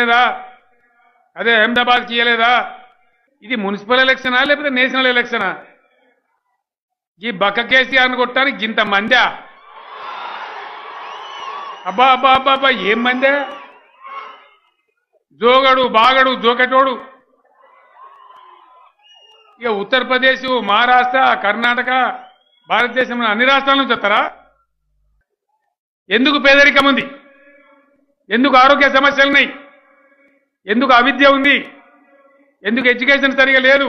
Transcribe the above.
లేదా అదే అహ్మదాబాద్ చేయలేదా ఇది మున్సిపల్ ఎలక్షనా లేకపోతే నేషనల్ ఎలక్షనా? ఈ బక్క కేసీఆర్ని కొట్టడానికి ఇంత మందా? అబ్బా అబ్బా అబ్బా అబ్బా ఏం మందే? జోగడు బాగడు జోకటోడు. ఇక ఉత్తరప్రదేశ్ మహారాష్ట్ర కర్ణాటక భారతదేశంలో అన్ని రాష్ట్రాల నుంచి వస్తారా ఎందుకు పేదరికం ఉంది? ఎందుకు ఆరోగ్య సమస్యలు ఉన్నాయి ఎందుకు అవిద్య ఉంది? ఎందుకు ఎడ్యుకేషన్ సరిగా లేదు?